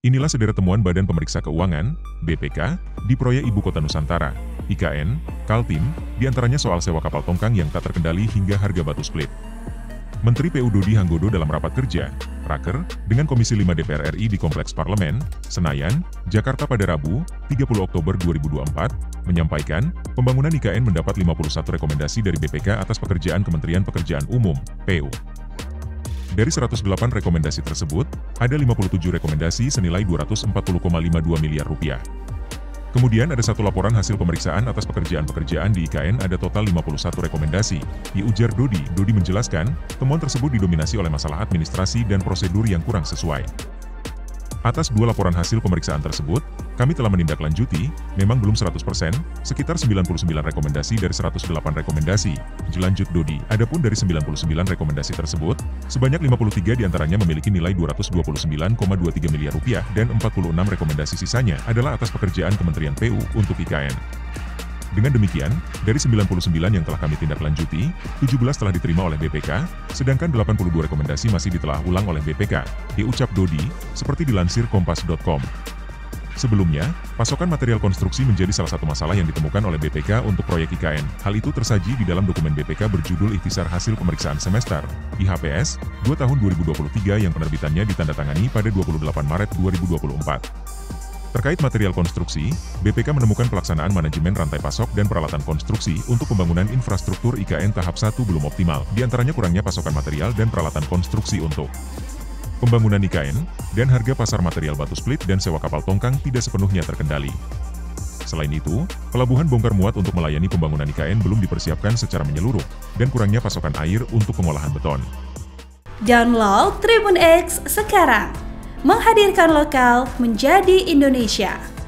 Inilah sederet temuan Badan Pemeriksa Keuangan, BPK, di proyek Ibu Kota Nusantara, IKN, Kaltim, di antaranya soal sewa kapal tongkang yang tak terkendali hingga harga batu split. Menteri PU Dodi Hanggodo dalam rapat kerja, Raker, dengan Komisi 5 DPR RI di Kompleks Parlemen, Senayan, Jakarta pada Rabu, 30 Oktober 2024, menyampaikan, pembangunan IKN mendapat 51 rekomendasi dari BPK atas pekerjaan Kementerian Pekerjaan Umum, PU. Dari 108 rekomendasi tersebut, ada 57 rekomendasi senilai 240,52 miliar rupiah. Kemudian ada satu laporan hasil pemeriksaan atas pekerjaan-pekerjaan di IKN ada total 51 rekomendasi. Di ujar Dodi, Dodi menjelaskan, temuan tersebut didominasi oleh masalah administrasi dan prosedur yang kurang sesuai. Atas dua laporan hasil pemeriksaan tersebut, kami telah menindaklanjuti, memang belum 100%, sekitar 99 rekomendasi dari 108 rekomendasi. Jelanjut Dodi, adapun dari 99 rekomendasi tersebut, sebanyak 53 di antaranya memiliki nilai 229,23 miliar rupiah dan 46 rekomendasi sisanya adalah atas pekerjaan Kementerian PU untuk IKN. Dengan demikian, dari 99 yang telah kami tindak lanjuti, 17 telah diterima oleh BPK, sedangkan 82 rekomendasi masih ditelah ulang oleh BPK, diucap Dodi, seperti dilansir kompas.com. Sebelumnya, pasokan material konstruksi menjadi salah satu masalah yang ditemukan oleh BPK untuk proyek IKN. Hal itu tersaji di dalam dokumen BPK berjudul Ikhtisar Hasil Pemeriksaan Semester, IHPS, 2 tahun 2023 yang penerbitannya ditandatangani pada 28 Maret 2024. Terkait material konstruksi, BPK menemukan pelaksanaan manajemen rantai pasok dan peralatan konstruksi untuk pembangunan infrastruktur IKN tahap 1 belum optimal, di antaranya kurangnya pasokan material dan peralatan konstruksi untuk pembangunan IKN, dan harga pasar material batu split dan sewa kapal tongkang tidak sepenuhnya terkendali. Selain itu, pelabuhan bongkar muat untuk melayani pembangunan IKN belum dipersiapkan secara menyeluruh, dan kurangnya pasokan air untuk pengolahan beton. Download Tribun X sekarang menghadirkan lokal menjadi Indonesia.